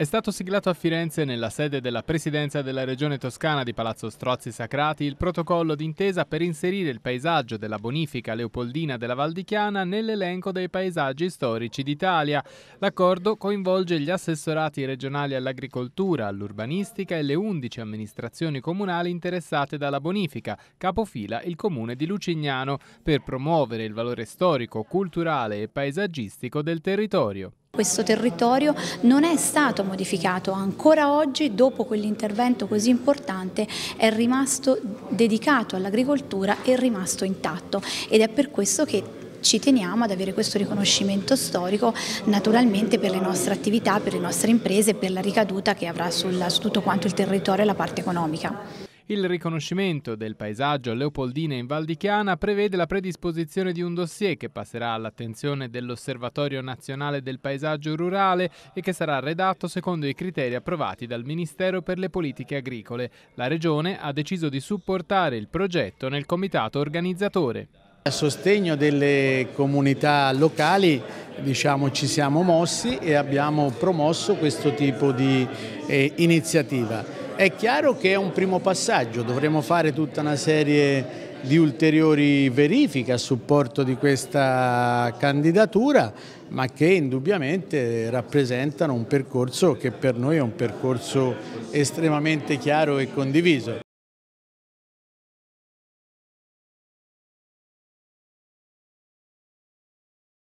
È stato siglato a Firenze, nella sede della Presidenza della Regione Toscana di Palazzo Strozzi Sacrati, il protocollo d'intesa per inserire il paesaggio della bonifica leopoldina della Val di Chiana nell'elenco dei paesaggi storici d'Italia. L'accordo coinvolge gli assessorati regionali all'agricoltura, all'urbanistica e le 11 amministrazioni comunali interessate dalla bonifica, capofila il comune di Lucignano, per promuovere il valore storico, culturale e paesaggistico del territorio. Questo territorio non è stato modificato, ancora oggi dopo quell'intervento così importante è rimasto dedicato all'agricoltura e è rimasto intatto ed è per questo che ci teniamo ad avere questo riconoscimento storico naturalmente per le nostre attività, per le nostre imprese e per la ricaduta che avrà sul, su tutto quanto il territorio e la parte economica. Il riconoscimento del paesaggio leopoldine in Val di Chiana prevede la predisposizione di un dossier che passerà all'attenzione dell'Osservatorio Nazionale del Paesaggio Rurale e che sarà redatto secondo i criteri approvati dal Ministero per le Politiche Agricole. La Regione ha deciso di supportare il progetto nel comitato organizzatore. A sostegno delle comunità locali diciamo, ci siamo mossi e abbiamo promosso questo tipo di eh, iniziativa. È chiaro che è un primo passaggio, dovremo fare tutta una serie di ulteriori verifiche a supporto di questa candidatura, ma che indubbiamente rappresentano un percorso che per noi è un percorso estremamente chiaro e condiviso.